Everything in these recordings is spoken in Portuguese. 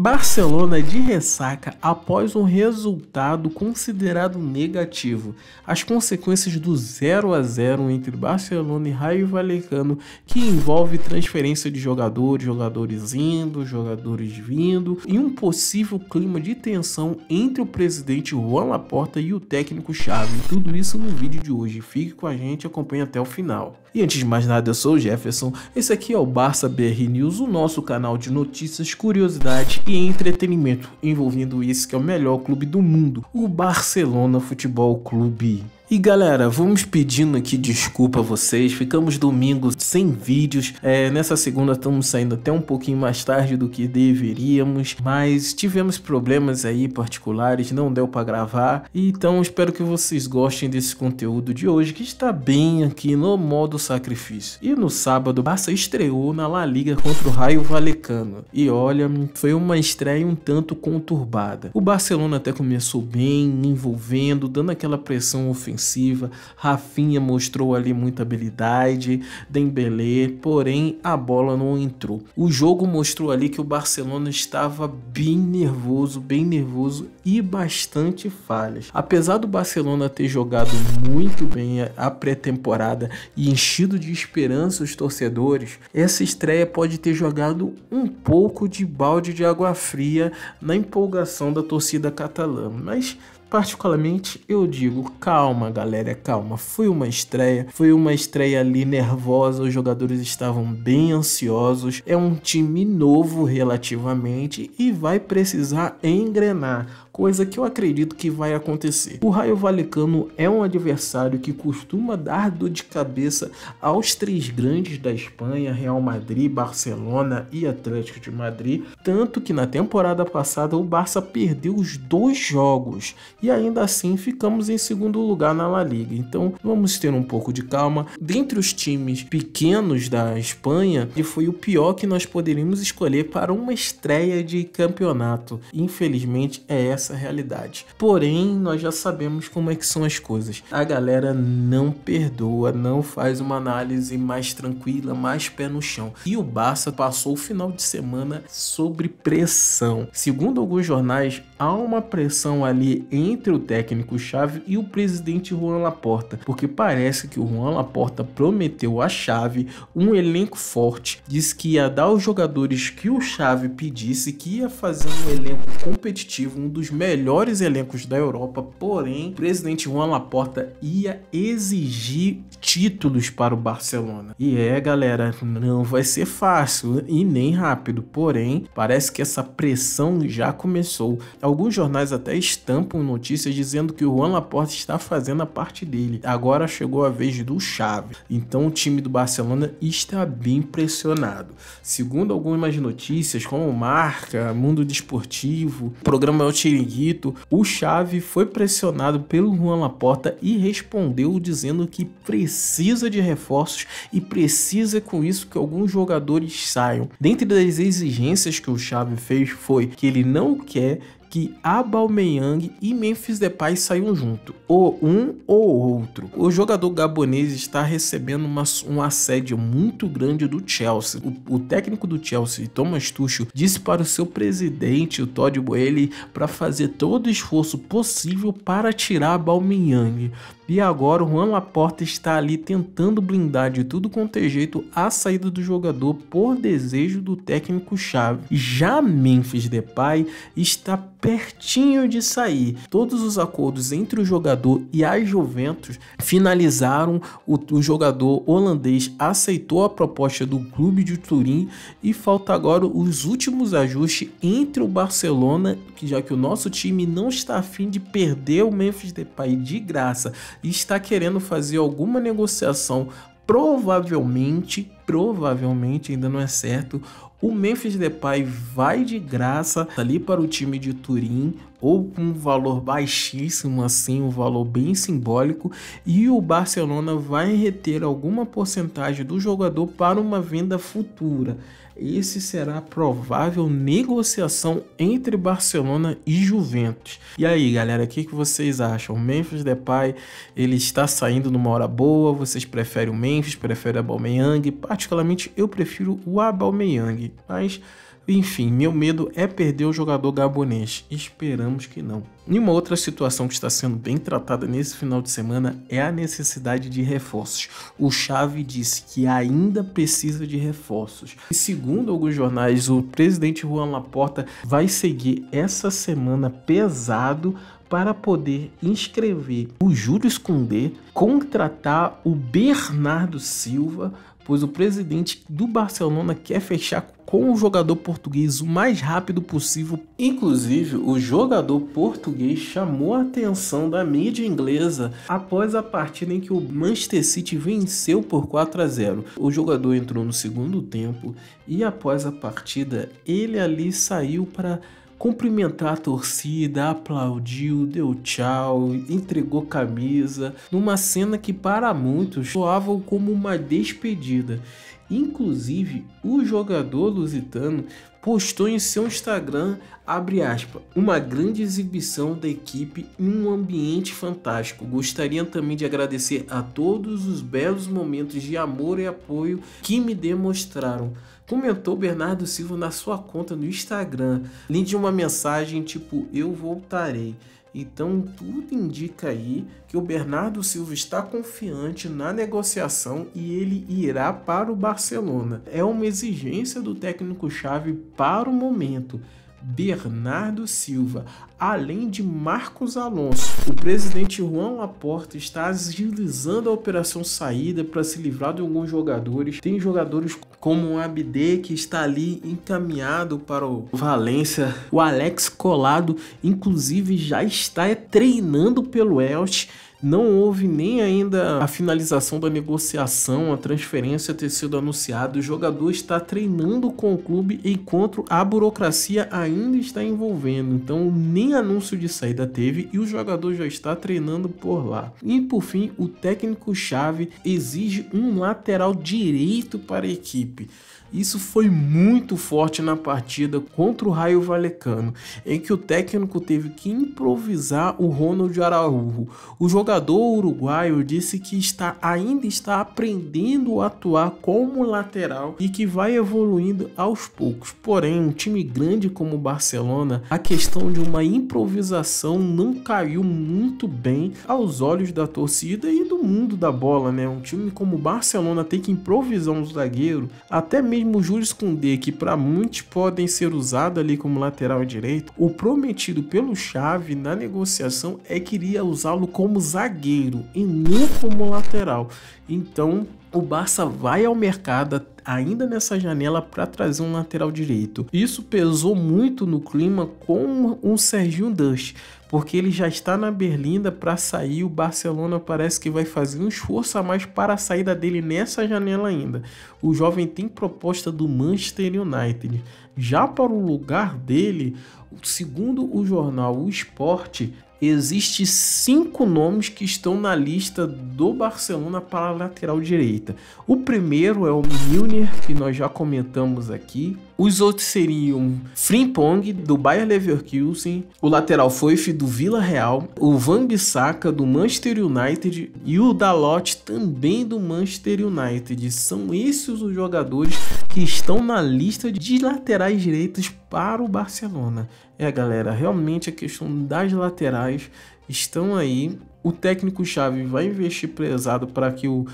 Barcelona de ressaca após um resultado considerado negativo. As consequências do 0 a 0 entre Barcelona e Raio Vallecano, que envolve transferência de jogadores, jogadores indo, jogadores vindo, e um possível clima de tensão entre o presidente Juan Laporta e o técnico Xavi. Tudo isso no vídeo de hoje. Fique com a gente acompanhe até o final. E antes de mais nada, eu sou o Jefferson, esse aqui é o Barça BR News, o nosso canal de notícias, curiosidade e entretenimento, envolvendo esse que é o melhor clube do mundo, o Barcelona Futebol Clube. E galera, vamos pedindo aqui desculpa a vocês, ficamos domingos sem vídeos, é, nessa segunda estamos saindo até um pouquinho mais tarde do que deveríamos, mas tivemos problemas aí particulares, não deu para gravar, então espero que vocês gostem desse conteúdo de hoje que está bem aqui no modo sacrifício. E no sábado, Barça estreou na La Liga contra o Raio Valecano, e olha, foi uma estreia um tanto conturbada. O Barcelona até começou bem, envolvendo, dando aquela pressão ofensiva ofensiva. Rafinha mostrou ali muita habilidade, Dembélé, porém a bola não entrou. O jogo mostrou ali que o Barcelona estava bem nervoso, bem nervoso e bastante falhas. Apesar do Barcelona ter jogado muito bem a pré-temporada e enchido de esperança os torcedores, essa estreia pode ter jogado um pouco de balde de água fria na empolgação da torcida catalã, mas Particularmente, eu digo, calma, galera, calma. Foi uma estreia, foi uma estreia ali nervosa, os jogadores estavam bem ansiosos. É um time novo relativamente e vai precisar engrenar coisa que eu acredito que vai acontecer. O Raio Valecano é um adversário que costuma dar dor de cabeça aos três grandes da Espanha, Real Madrid, Barcelona e Atlético de Madrid, tanto que na temporada passada o Barça perdeu os dois jogos e ainda assim ficamos em segundo lugar na La Liga. Então vamos ter um pouco de calma. Dentre os times pequenos da Espanha, ele foi o pior que nós poderíamos escolher para uma estreia de campeonato. Infelizmente é essa essa realidade. Porém, nós já sabemos como é que são as coisas. A galera não perdoa, não faz uma análise mais tranquila, mais pé no chão. E o Barça passou o final de semana sobre pressão. Segundo alguns jornais, há uma pressão ali entre o técnico chave e o presidente Juan Laporta, porque parece que o Juan Laporta prometeu a chave um elenco forte, disse que ia dar aos jogadores que o chave pedisse, que ia fazer um elenco competitivo, um dos melhores elencos da Europa, porém, o presidente Juan Laporta ia exigir títulos para o Barcelona. E é, galera, não vai ser fácil e nem rápido, porém, parece que essa pressão já começou. Alguns jornais até estampam notícias dizendo que o Juan Laporta está fazendo a parte dele. Agora chegou a vez do Xavi. Então o time do Barcelona está bem pressionado. Segundo algumas notícias, como Marca, Mundo Desportivo, programa El Chiringuito, o Xavi foi pressionado pelo Juan Laporta e respondeu dizendo que precisa de reforços e precisa com isso que alguns jogadores saiam. Dentre das exigências que o Xavi fez foi que ele não quer que Aubameyang e Memphis Depay saiam junto, ou um ou outro. O jogador gabonês está recebendo uma, um assédio muito grande do Chelsea. O, o, técnico do Chelsea, Thomas Tuchel, disse para o seu presidente, o Todd Boehly, para fazer todo o esforço possível para tirar Aubameyang. E agora o Juan Laporta está ali tentando blindar de tudo quanto é jeito a saída do jogador por desejo do técnico-chave. Já Memphis Depay está pertinho de sair. Todos os acordos entre o jogador e a Juventus finalizaram. O, o jogador holandês aceitou a proposta do clube de Turim e falta agora os últimos ajustes entre o Barcelona, que já que o nosso time não está afim de perder o Memphis Depay de graça está querendo fazer alguma negociação, provavelmente, provavelmente ainda não é certo, o Memphis Depay vai de graça ali para o time de Turim ou com um valor baixíssimo assim, um valor bem simbólico, e o Barcelona vai reter alguma porcentagem do jogador para uma venda futura esse será a provável negociação entre Barcelona e Juventus. E aí, galera, o que, que vocês acham? O Memphis Depay, ele está saindo numa hora boa? Vocês preferem o Memphis, preferem o Aubameyang? Particularmente, eu prefiro o Aubameyang, mas Enfim, meu medo é perder o jogador gabonês. Esperamos que não. E uma outra situação que está sendo bem tratada nesse final de semana é a necessidade de reforços. O Xavi disse que ainda precisa de reforços. E segundo alguns jornais, o presidente Juan Laporta vai seguir essa semana pesado para poder inscrever o Júlio Esconder, contratar o Bernardo Silva, pois o presidente do Barcelona quer fechar com o jogador português o mais rápido possível. Inclusive, o jogador português chamou a atenção da mídia inglesa após a partida em que o Manchester City venceu por 4 a 0. O jogador entrou no segundo tempo e após a partida, ele ali saiu para cumprimentar a torcida, aplaudiu, deu tchau, entregou camisa, numa cena que para muitos soava como uma despedida. Inclusive, o jogador lusitano postou em seu Instagram, aspas, uma grande exibição da equipe em um ambiente fantástico. Gostaria também de agradecer a todos os belos momentos de amor e apoio que me demonstraram comentou Bernardo Silva na sua conta no Instagram. Além de uma mensagem tipo: Eu voltarei. Então tudo indica aí que o Bernardo Silva está confiante na negociação e ele irá para o Barcelona. É uma exigência do técnico-chave para o momento. Bernardo Silva, além de Marcos Alonso. O presidente Juan Laporta está agilizando a operação saída para se livrar de alguns jogadores. Tem jogadores como o Abde que está ali encaminhado para o Valência. O Alex Colado, inclusive, já está treinando pelo Elche não houve nem ainda a finalização da negociação, a transferência ter sido anunciada. O jogador está treinando com o clube enquanto a burocracia ainda está envolvendo. Então, nem anúncio de saída teve e o jogador já está treinando por lá. E por fim, o técnico-chave exige um lateral direito para a equipe. Isso foi muito forte na partida contra o Raio Valecano, em que o técnico teve que improvisar o Ronald Araújo. O jogador uruguaio disse que está, ainda está aprendendo a atuar como lateral e que vai evoluindo aos poucos. Porém, um time grande como o Barcelona, a questão de uma improvisação não caiu muito bem aos olhos da torcida e do mundo da bola, né? Um time como o Barcelona tem que improvisar um zagueiro, até mesmo mesmo o Júlio Koundé, que para muitos podem ser usado ali como lateral direito, o prometido pelo Xavi na negociação é que iria usá-lo como zagueiro e não como lateral. Então, o Barça vai ao mercado ainda nessa janela para trazer um lateral direito. Isso pesou muito no clima com o Serginho Dust, porque ele já está na Berlinda para sair. O Barcelona parece que vai fazer um esforço a mais para a saída dele nessa janela ainda. O jovem tem proposta do Manchester United. Já para o lugar dele, segundo o jornal O Esporte, Existem cinco nomes que estão na lista do Barcelona para a lateral direita. O primeiro é o Milner, que nós já comentamos aqui. Os outros seriam Frimpong, do Bayer Leverkusen, o lateral Foyf, do Vila Real, o Van Bissaka, do Manchester United e o Dalot, também do Manchester United. São esses os jogadores que estão na lista de laterais direitos para o Barcelona. É, galera, realmente a questão das laterais estão aí. O técnico-chave vai investir pesado para que o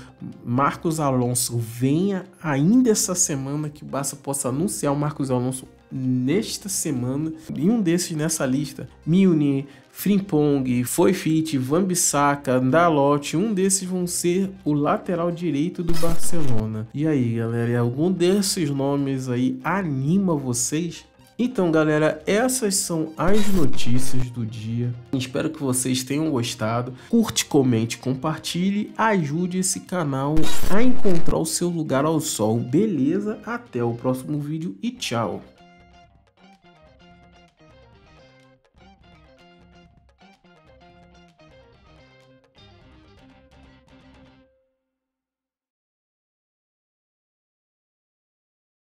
Marcos Alonso venha ainda essa semana, que o Barça possa anunciar o Marcos Alonso nesta semana. E um desses nessa lista, Milne, Frimpong, Foyfit, Van Bissaka, Dalot, um desses vão ser o lateral direito do Barcelona. E aí, galera, algum desses nomes aí anima vocês? Então, galera, essas são as notícias do dia. Espero que vocês tenham gostado. Curte, comente, compartilhe, ajude esse canal a encontrar o seu lugar ao sol. Beleza? Até o próximo vídeo e tchau.